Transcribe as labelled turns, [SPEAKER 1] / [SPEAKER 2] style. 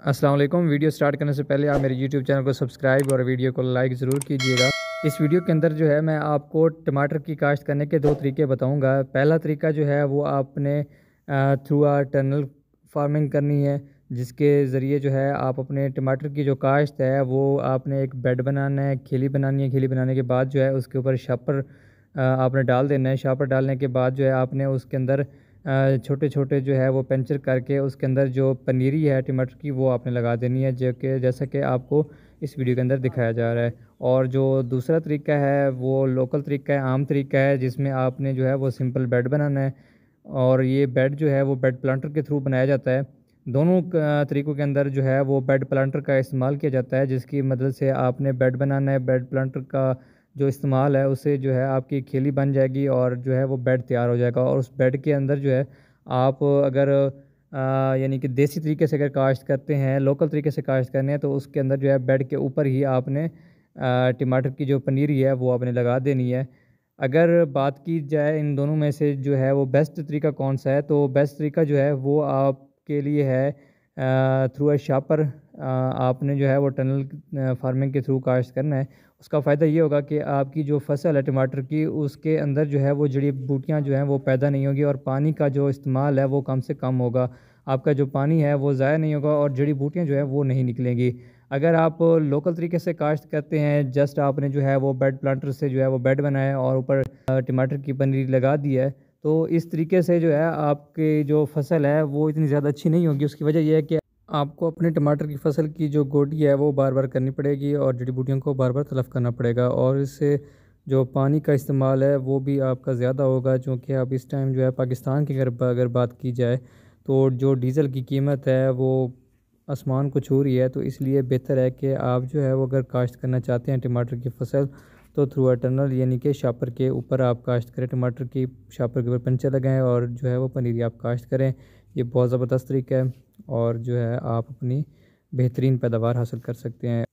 [SPEAKER 1] अस्सलाम वालेकुम। Video start करने से पहले आप मेरे यूट्यूब चैनल को सब्सक्राइब और वीडियो को लाइक ज़रूर कीजिएगा। इस वीडियो के अंदर जो है मैं आपको टमाटर की काश्त करने के दो तरीके बताऊँगा। पहला तरीका जो है वो आपने थ्रू आ टनल फ़ार्मिंग करनी है, जिसके ज़रिए जो है आप अपने टमाटर की जो काश्त है वो आपने एक बेड बनाना है, खिली बनानी है। खिली बनाने के बाद जो है उसके ऊपर शापर आपने डाल देना है। शापर डालने के बाद जो है आपने उसके अंदर छोटे छोटे जो है वो पेंचर करके उसके अंदर जो पनीरी है, टमाटर की, वो आपने लगा देनी है, जो कि जैसा कि आपको इस वीडियो के अंदर दिखाया जा रहा है। और जो दूसरा तरीका है, वो लोकल तरीका है, आम तरीका है, जिसमें आपने जो है वो सिंपल बेड बनाना है। और ये बेड जो है वो बेड प्लांटर के थ्रू बनाया जाता है। दोनों तरीक़ों के अंदर जो है वो बेड प्लांटर का इस्तेमाल किया जाता है, जिसकी मदद से आपने बेड बनाना है बेड प्लांटर का जो इस्तेमाल है उससे जो है आपकी खेली बन जाएगी और जो है वो बेड तैयार हो जाएगा। और उस बेड के अंदर जो है आप अगर यानी कि देसी तरीके से अगर काश्त करते हैं, लोकल तरीके से काश्त करने हैं तो उसके अंदर जो है बेड के ऊपर ही आपने टमाटर की जो पनीरी है, वो आपने लगा देनी है। अगर बात की जाए इन दोनों में से जो है वो बेस्ट तरीका कौन सा है तो बेस्ट तरीका जो है वो आपके लिए है थ्रू अ शापर आपने जो है वो टनल फ़ार्मिंग के थ्रू काश्त करना है। उसका फ़ायदा ये होगा कि आपकी जो फ़सल है टमाटर की, उसके अंदर जो है वो जड़ी बूटियाँ जो हैं वो पैदा नहीं होगी और पानी का जो इस्तेमाल है वो कम से कम होगा। आपका जो पानी है वो ज़ाया नहीं होगा और जड़ी बूटियाँ जो है वो नहीं निकलेंगी। अगर आप लोकल तरीके से काश्त करते हैं, जस्ट आपने जो है वो बेड प्लांटर से जो है वो बेड बनाया और ऊपर टमाटर की पनीर लगा दी है तो इस तरीके से जो है आपकी जो फ़सल है वो इतनी ज़्यादा अच्छी नहीं होगी। उसकी वजह यह है कि आपको अपने टमाटर की फ़सल की जो गोडी है वो बार बार करनी पड़ेगी और जड़ी बूटियों को बार बार तलफ़ करना पड़ेगा और इससे जो पानी का इस्तेमाल है वो भी आपका ज़्यादा होगा क्योंकि अब इस टाइम जो है पाकिस्तान की अगर अगर बात की जाए तो जो डीज़ल की कीमत है वो आसमान को छू रही है तो इसलिए बेहतर है कि आप जो है वो अगर काश्त करना चाहते हैं टमाटर की फ़सल तो थ्रू अ टनल यानी कि शापर के ऊपर आप काश्त करें, टमाटर की शापर के ऊपर पंचर लगाएँ और जो है वो पनीरी आप काश्त करें। ये बहुत ज़बरदस्त तरीका है। और जो है आप अपनी बेहतरीन पैदावार हासिल कर सकते हैं।